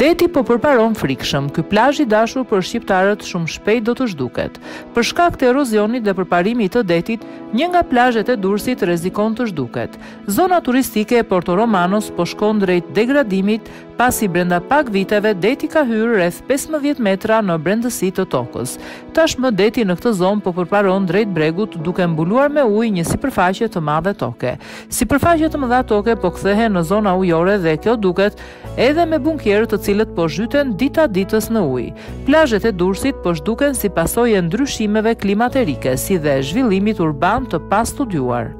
Deti po përparon frikshëm, ky plazh i dashur për shqiptarët shumë shpejt do të zhduket. Për shkak të erozionit dhe përparimit të detit, një nga plazhet e Durrësit rrezikon të zhduket. Zona turistike e Porto Romanos po shkon drejt degradimit pasi brenda pak viteve deti ka hyrë rreth pesëmbëdhjetë metra në brendësi të tokës. Tashmë deti në këtë zonë po përparon drejt bregut duke mbuluar me ujë një sipërfaqe të madhe toke. Sipërfaqe të mëdha toke po kthehen në zona ujore dhe kjo duket edhe me bunkierët të cilët po zhyten dita ditës në ujë. Plazhet e Durrësit po zhduken si pasojë e ndryshimeve klimaterike si dhe zhvillimit urban të pastudiuar.